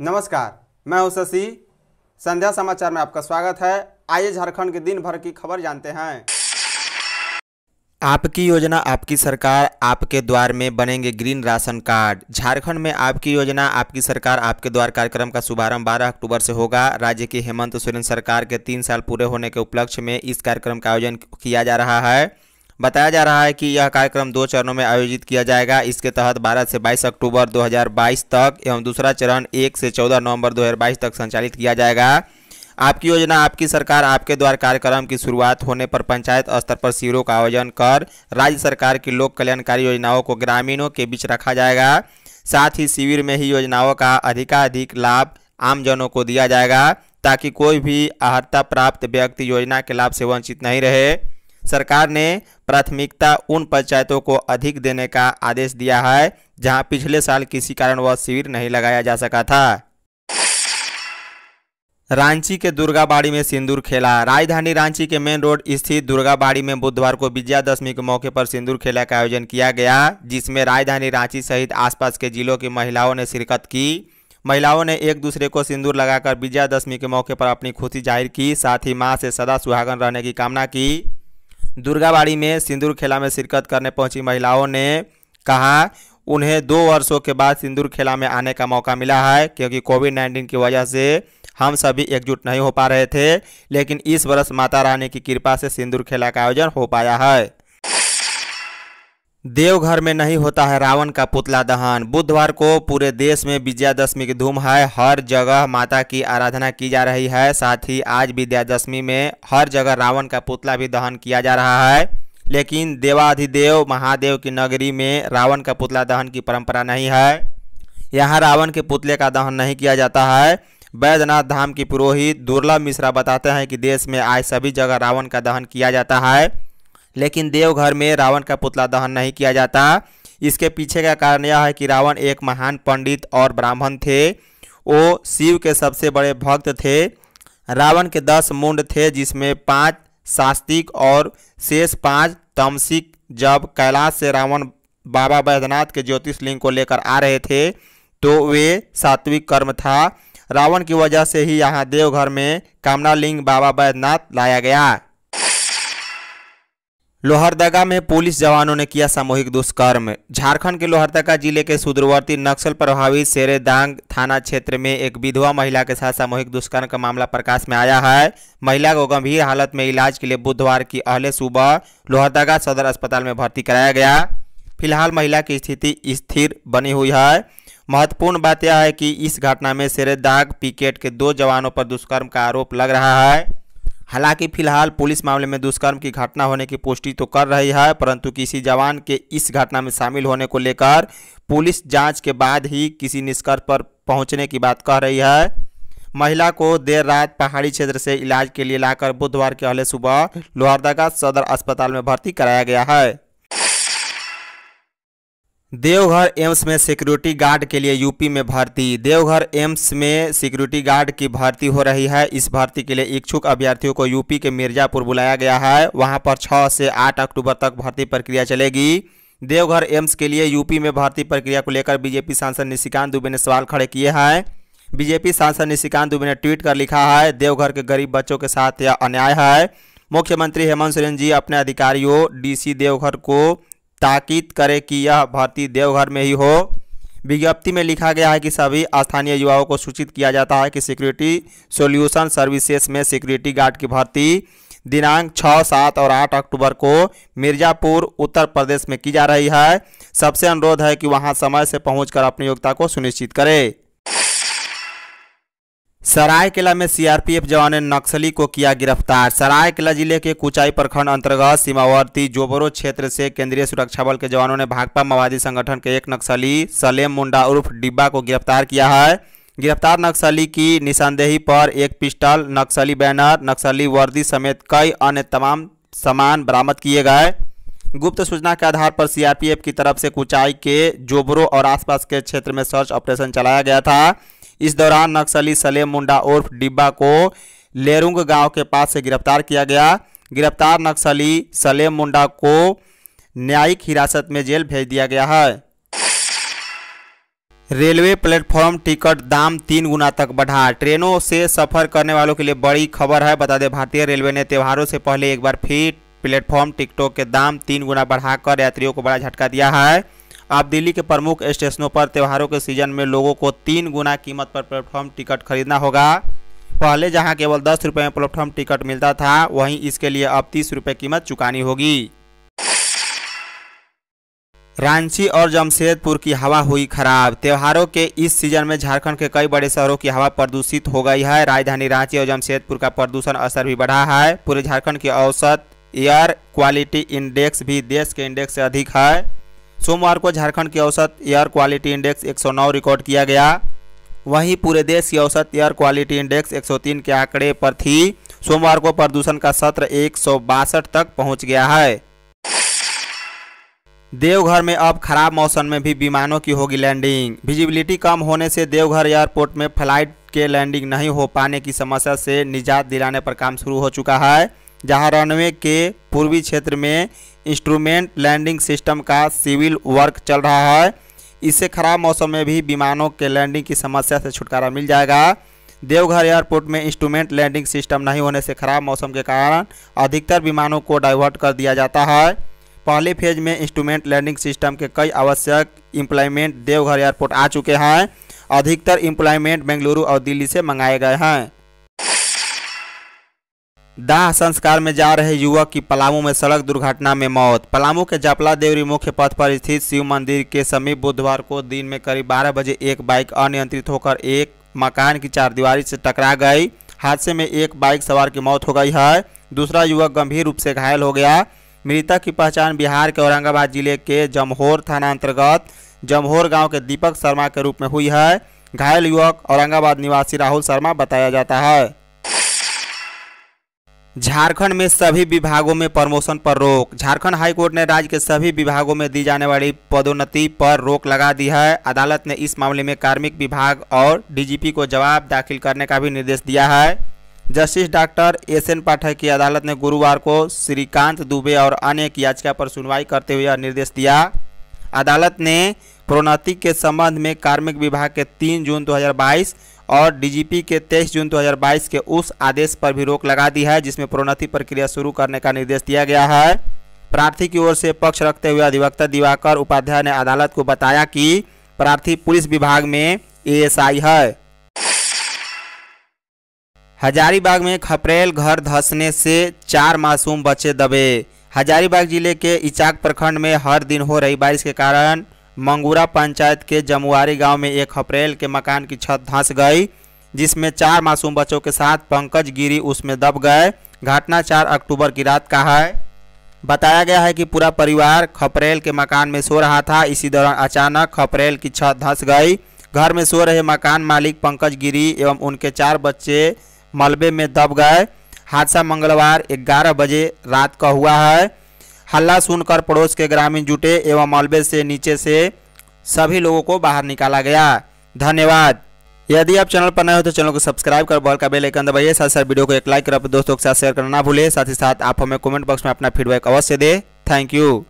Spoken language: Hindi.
नमस्कार, मैं हूँ शशि। संध्या समाचार में आपका स्वागत है। आइए झारखंड के दिन भर की खबर जानते हैं। आपकी योजना आपकी सरकार आपके द्वार में बनेंगे ग्रीन राशन कार्ड। झारखंड में आपकी योजना आपकी सरकार आपके द्वार कार्यक्रम का शुभारंभ 12 अक्टूबर से होगा। राज्य की हेमंत सोरेन सरकार के तीन साल पूरे होने के उपलक्ष्य में इस कार्यक्रम का आयोजन किया जा रहा है। बताया जा रहा है कि यह कार्यक्रम दो चरणों में आयोजित किया जाएगा। इसके तहत 12 से 22 अक्टूबर 2022 तक एवं दूसरा चरण 1 से 14 नवंबर 2022 तक संचालित किया जाएगा। आपकी योजना, आपकी सरकार, आपके द्वार कार्यक्रम की शुरुआत होने पर पंचायत स्तर पर शिविरों का आयोजन कर राज्य सरकार की लोक कल्याणकारी योजनाओं को ग्रामीणों के बीच रखा जाएगा। साथ ही शिविर में ही योजनाओं का अधिकाधिक लाभ आमजनों को दिया जाएगा ताकि कोई भी अर्हता प्राप्त व्यक्ति योजना के लाभ से वंचित नहीं रहे। सरकार ने प्राथमिकता उन पंचायतों को अधिक देने का आदेश दिया है, जहाँ पिछले साल किसी कारणवश शिविर नहीं लगाया जा सका था। रांची के दुर्गाबाड़ी में सिंदूर खेला। राजधानी रांची के मेन रोड स्थित दुर्गाबाड़ी में बुधवार को विजयादशमी के मौके पर सिंदूर खेला का आयोजन किया गया, जिसमें राजधानी रांची सहित आसपास के जिलों की महिलाओं ने शिरकत की। महिलाओं ने एक दूसरे को सिंदूर लगाकर विजयादशमी के मौके पर अपनी खुशी ज़ाहिर की, साथ ही माँ से सदा सुहागन रहने की कामना की। दुर्गाबाड़ी में सिंदूर खेला में शिरकत करने पहुँची महिलाओं ने कहा, उन्हें दो वर्षों के बाद सिंदूर खेला में आने का मौका मिला है, क्योंकि कोविड नाइन्टीन की वजह से हम सभी एकजुट नहीं हो पा रहे थे, लेकिन इस वर्ष माता रानी की कृपा से सिंदूर खेला का आयोजन हो पाया है। देवघर में नहीं होता है रावण का पुतला दहन। बुधवार को पूरे देश में विजयादशमी की धूम है। हर जगह माता की आराधना की जा रही है। साथ ही आज विजयादशमी में हर जगह रावण का पुतला भी दहन किया जा रहा है। लेकिन देवाधिदेव महादेव की नगरी में रावण का पुतला दहन की परंपरा नहीं है। यहाँ रावण के पुतले का दहन नहीं किया जाता है। बैद्यनाथ धाम की पुरोहित दुर्लभ मिश्रा बताते हैं कि देश में आज सभी जगह रावण का दहन किया जाता है। लेकिन देवघर में रावण का पुतला दहन नहीं किया जाता। इसके पीछे का कारण यह है कि रावण एक महान पंडित और ब्राह्मण थे। वो शिव के सबसे बड़े भक्त थे। रावण के दस मुंड थे, जिसमें पाँच सास्तिक और शेष पाँच तमसिक। जब कैलाश से रावण बाबा बैद्यनाथ के ज्योतिष लिंग को लेकर आ रहे थे तो वे सात्विक कर्म था। रावण की वजह से ही यहाँ देवघर में कामना लिंग बाबा बैद्यनाथ लाया गया। लोहरदगा में पुलिस जवानों ने किया सामूहिक दुष्कर्म। झारखंड के लोहरदगा ज़िले के सुदूरवर्ती नक्सल प्रभावित शेरेदांग थाना क्षेत्र में एक विधवा महिला के साथ सामूहिक दुष्कर्म का मामला प्रकाश में आया है। महिला को गंभीर हालत में इलाज के लिए बुधवार की अहले सुबह लोहरदगा सदर अस्पताल में भर्ती कराया गया। फ़िलहाल महिला की स्थिति स्थिर बनी हुई है। महत्वपूर्ण बात यह है कि इस घटना में शेरेदाग पिकेट के दो जवानों पर दुष्कर्म का आरोप लग रहा है। हालाँकि फ़िलहाल पुलिस मामले में दुष्कर्म की घटना होने की पुष्टि तो कर रही है, परंतु किसी जवान के इस घटना में शामिल होने को लेकर पुलिस जाँच के बाद ही किसी निष्कर्ष पर पहुँचने की बात कह रही है। महिला को देर रात पहाड़ी क्षेत्र से इलाज के लिए लाकर बुधवार के अगले सुबह लोहरदगा सदर अस्पताल में भर्ती कराया गया है। देवघर एम्स में सिक्योरिटी गार्ड के लिए यूपी में भर्ती। देवघर एम्स में सिक्योरिटी गार्ड की भर्ती हो रही है। इस भर्ती के लिए इच्छुक अभ्यर्थियों को यूपी के मिर्जापुर बुलाया गया है। वहाँ पर 6 से 8 अक्टूबर तक भर्ती प्रक्रिया चलेगी। देवघर एम्स के लिए यूपी में भर्ती प्रक्रिया को लेकर बीजेपी सांसद निशिकांत दुबे ने सवाल खड़े किए हैं। बीजेपी सांसद निशिकांत दुबे ने ट्वीट कर लिखा है, देवघर के गरीब बच्चों के साथ यह अन्याय है। मुख्यमंत्री हेमंत सोरेन जी अपने अधिकारियों, डीसी देवघर को ताकीद करें कि यह भर्ती देवघर में ही हो। विज्ञप्ति में लिखा गया है कि सभी स्थानीय युवाओं को सूचित किया जाता है कि सिक्योरिटी सॉल्यूशन सर्विसेज़ में सिक्योरिटी गार्ड की भर्ती दिनांक 6, 7 और 8 अक्टूबर को मिर्जापुर उत्तर प्रदेश में की जा रही है। सबसे अनुरोध है कि वहाँ समय से पहुंचकर अपनी योग्यता को सुनिश्चित करें। सरायकेला में सीआरपीएफ जवान ने नक्सली को किया गिरफ़्तार। सरायकेला ज़िले के कुचाई प्रखंड अंतर्गत सीमावर्ती जोबरो क्षेत्र से केंद्रीय सुरक्षा बल के जवानों ने भाकपा माओवादी संगठन के एक नक्सली, सलेम मुंडा उर्फ़ डिब्बा को गिरफ़्तार किया है। गिरफ़्तार नक्सली की निशानदेही पर एक पिस्टल, नक्सली बैनर, नक्सली वर्दी समेत कई अन्य तमाम सामान बरामद किए गए। गुप्त सूचना के आधार पर सीआरपीएफ की तरफ़ से कुचाई के जोबरो और आसपास के क्षेत्र में सर्च ऑपरेशन चलाया गया था। इस दौरान नक्सली सलेम मुंडा उर्फ़ डिब्बा को लेरुंग गाँव के पास से गिरफ़्तार किया गया। गिरफ़्तार नक्सली सलेम मुंडा को न्यायिक हिरासत में जेल भेज दिया गया है। रेलवे प्लेटफॉर्म टिकट दाम तीन गुना तक बढ़ा। ट्रेनों से सफ़र करने वालों के लिए बड़ी खबर है। बता दें, भारतीय रेलवे ने त्योहारों से पहले एक बार फिर प्लेटफॉर्म टिकटों के दाम तीन गुना बढ़ाकर यात्रियों को बड़ा झटका दिया है। अब दिल्ली के प्रमुख स्टेशनों पर त्योहारों के सीज़न में लोगों को तीन गुना कीमत पर प्लेटफॉर्म टिकट खरीदना होगा। पहले जहाँ केवल दस रुपये में प्लेटफॉर्म टिकट मिलता था, वहीं इसके लिए अब तीस रुपये कीमत चुकानी होगी। रांची और जमशेदपुर की हवा हुई खराब। त्योहारों के इस सीज़न में झारखंड के कई बड़े शहरों की हवा प्रदूषित हो गई है। राजधानी रांची और जमशेदपुर का प्रदूषण असर भी बढ़ा है। पूरे झारखंड की औसत एयर क्वालिटी इंडेक्स भी देश के इंडेक्स से अधिक है। सोमवार को झारखंड की औसत एयर क्वालिटी इंडेक्स 109 रिकॉर्ड किया गया। वहीं पूरे देश की औसत एयर क्वालिटी इंडेक्स 103 के आंकड़े पर थी। सोमवार को प्रदूषण का सत्र एक तक पहुँच गया है। देवघर में अब खराब मौसम में भी विमानों की होगी लैंडिंग। विजिबिलिटी कम होने से देवघर एयरपोर्ट में फ़्लाइट के लैंडिंग नहीं हो पाने की समस्या से निजात दिलाने पर काम शुरू हो चुका है, जहाँ रनवे के पूर्वी क्षेत्र में इंस्ट्रूमेंट लैंडिंग सिस्टम का सिविल वर्क चल रहा है। इससे खराब मौसम में भी विमानों के लैंडिंग की समस्या से छुटकारा मिल जाएगा। देवघर एयरपोर्ट में इंस्ट्रूमेंट लैंडिंग सिस्टम नहीं होने से खराब मौसम के कारण अधिकतर विमानों को डाइवर्ट कर दिया जाता है। पहले फ़ेज़ में इंस्ट्रूमेंट लैंडिंग सिस्टम के कई आवश्यक इम्प्लायमेंट देवघर एयरपोर्ट आ चुके हैं। अधिकतर इम्प्लायमेंट बेंगलुरु और दिल्ली से मंगाए गए हैं। दाह संस्कार में जा रहे युवक की पलामू में सड़क दुर्घटना में मौत। पलामू के जपला देवरी मुख्य पथ पर स्थित शिव मंदिर के समीप बुधवार को दिन में करीब 12 बजे एक बाइक अनियंत्रित होकर एक मकान की चारदीवारी से टकरा गई। हादसे में एक बाइक सवार की मौत हो गई है। दूसरा युवक गंभीर रूप से घायल हो गया। मृतक की पहचान बिहार के औरंगाबाद ज़िले के जमहोर थाना अंतर्गत जमहोर गाँव के दीपक शर्मा के रूप में हुई है। घायल युवक औरंगाबाद निवासी राहुल शर्मा बताया जाता है। झारखंड में सभी विभागों में प्रमोशन पर रोक। झारखंड हाईकोर्ट ने राज्य के सभी विभागों में दी जाने वाली पदोन्नति पर रोक लगा दी है। अदालत ने इस मामले में कार्मिक विभाग और डीजीपी को जवाब दाखिल करने का भी निर्देश दिया है। Justice doctor S N Pathak की अदालत ने गुरुवार को श्रीकांत दुबे और अन्य याचिका पर सुनवाई करते हुए यह निर्देश दिया। अदालत ने प्रोन्नति के संबंध में कार्मिक विभाग के तीन जून 2022 और डीजीपी के 23 जून 2022 के उस आदेश पर भी रोक लगा दी है, जिसमें प्रोन्नति प्रक्रिया शुरू करने का निर्देश दिया गया है। प्रार्थी की ओर से पक्ष रखते हुए अधिवक्ता दिवाकर उपाध्याय ने अदालत को बताया कि प्रार्थी पुलिस विभाग में एएसआई है। हजारीबाग में खपरेल घर धंसने से चार मासूम बच्चे दबे। हजारीबाग ज़िले के इचाक प्रखंड में हर दिन हो रही बारिश के कारण मंगूरा पंचायत के जमुआरी गाँव में एक खपरेल के मकान की छत धंस गई, जिसमें चार मासूम बच्चों के साथ पंकज गिरी उसमें दब गए। घटना चार अक्टूबर की रात का है। बताया गया है कि पूरा परिवार खपरेल के मकान में सो रहा था। इसी दौरान अचानक खपरेल की छत धंस गई। घर में सो रहे मकान मालिक पंकज गिरी एवं उनके चार बच्चे मलबे में दब गए। हादसा मंगलवार 11 बजे रात का हुआ है। हल्ला सुनकर पड़ोस के ग्रामीण जुटे एवं मलबे से नीचे से सभी लोगों को बाहर निकाला गया। धन्यवाद। यदि आप चैनल पर नए हो तो चैनल को सब्सक्राइब कर बॉल का बेल आइकन दबाइए, साथ साथ वीडियो को एक लाइक कर अपने दोस्तों के साथ शेयर करना ना भूलें। साथ ही साथ आप हमें कमेंट बॉक्स में अपना फीडबैक अवश्य दें। Thank you.